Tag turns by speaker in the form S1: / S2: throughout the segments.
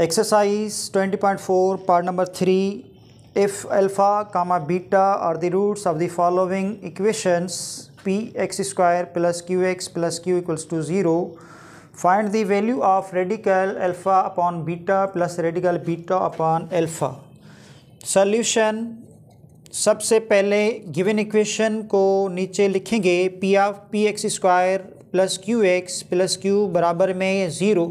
S1: Exercise 20.4 part number three if alpha comma beta are the roots of the following equations p x square plus q x plus q equals to zero find the value of radical alpha upon beta plus radical beta upon alpha solution सबसे पहले given equation को नीचे लिखेंगे p of p x square plus q x plus q बराबर में zero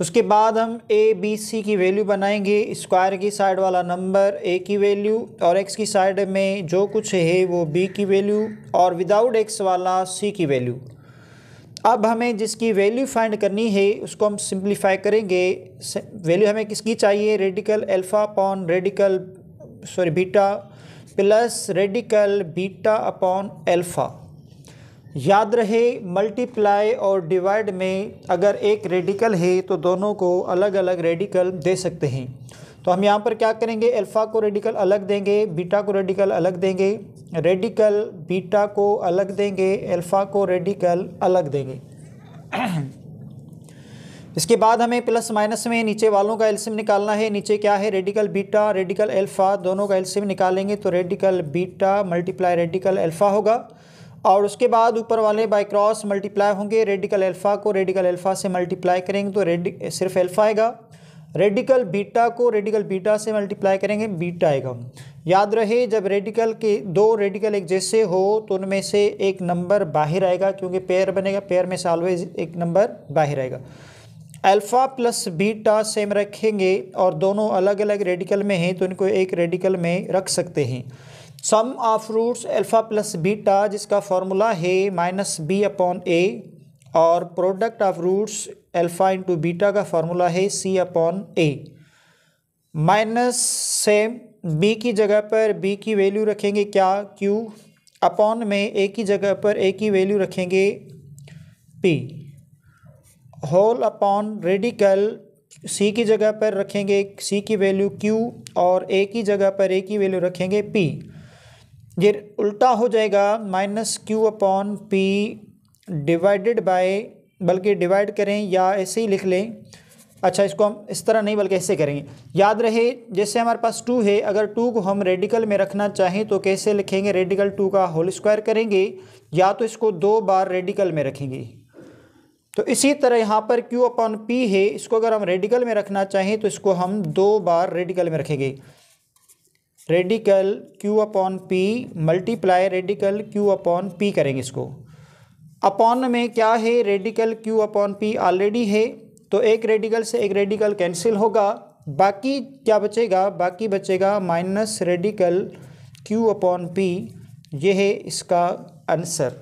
S1: उसके बाद हम ए बी सी की वैल्यू बनाएँगे। स्क्वायर की साइड वाला नंबर ए की वैल्यू और एक्स की साइड में जो कुछ है वो बी की वैल्यू और विदाउट एक्स वाला सी की वैल्यू अब हमें जिसकी वैल्यू फाइंड करनी है, उसको हम सिंप्लीफाई करेंगे। वैल्यू हमें किसकी चाहिए? Radical alpha upon radical sorry beta plus radical beta upon alpha याद रहे मल्टीप्लाई और डिवाइड में अगर एक रेडिकल है तो दोनों को अलग अलग रेडिकल दे सकते हैं। तो हम यहाँ पर क्या करेंगे? अल्फ़ा को रेडिकल अलग देंगे बीटा को रेडिकल अलग देंगे रेडिकल बीटा को अलग देंगे अल्फ़ा को रेडिकल अलग देंगे। इसके बाद हमें प्लस माइनस में नीचे वालों का एल्सियम निकालना है। नीचे क्या है? रेडिकल बीटा रेडिकल अल्फ़ा दोनों का एल्सियम निकालेंगे तो radical beta multiply radical alpha होगा। और उसके बाद ऊपर वाले बाई क्रॉस मल्टीप्लाई होंगे। रेडिकल अल्फ़ा को रेडिकल अल्फ़ा से मल्टीप्लाई करेंगे तो रेडि सिर्फ़ अल्फ़ा आएगा। रेडिकल बीटा को रेडिकल बीटा से मल्टीप्लाई करेंगे, बीटा आएगा। याद रहे, जब रेडिकल के दो रेडिकल एक जैसे हो तो उनमें से एक नंबर बाहर आएगा, क्योंकि पेयर बनेगा पेयर में से ऑलवेज एक नंबर बाहर आएगा। अल्फ़ा प्लस बीटा सेम रखेंगे, और दोनों अलग अलग रेडिकल में हैं तो इनको एक रेडिकल में रख सकते हैं। Sum of roots alpha plus beta जिसका फार्मूला है माइनस बी अपॉन ए और product of roots alpha into beta का फार्मूला है c upon a minus same b की जगह पर बी की वैल्यू रखेंगे क्या? क्यू अपॉन में ए की जगह पर ए की वैल्यू रखेंगे p whole upon radical c की जगह पर रखेंगे सी की वैल्यू क्यू और ए की जगह पर ए की वैल्यू रखेंगे पी ये उल्टा हो जाएगा minus q upon p divided by बल्कि डिवाइड करें या ऐसे ही लिख लें। अच्छा इसको हम इस तरह नहीं, बल्कि ऐसे करेंगे। याद रहे, जैसे हमारे पास टू है, अगर टू को हम रेडिकल में रखना चाहें तो कैसे लिखेंगे? रेडिकल टू का होल स्क्वायर करेंगे, या तो इसको दो बार रेडिकल में रखेंगे। तो इसी तरह यहाँ पर क्यू अपॉन पी है, इसको अगर हम रेडिकल में रखना चाहें तो इसको हम दो बार रेडिकल में रखेंगे। Radical q upon p multiply radical q upon p करेंगे इसको। अपॉन में क्या है? Radical q upon p already है तो एक रेडिकल से एक रेडिकल कैंसिल होगा। बाकी क्या बचेगा? बाकी बचेगा minus radical q upon p ये है इसका आंसर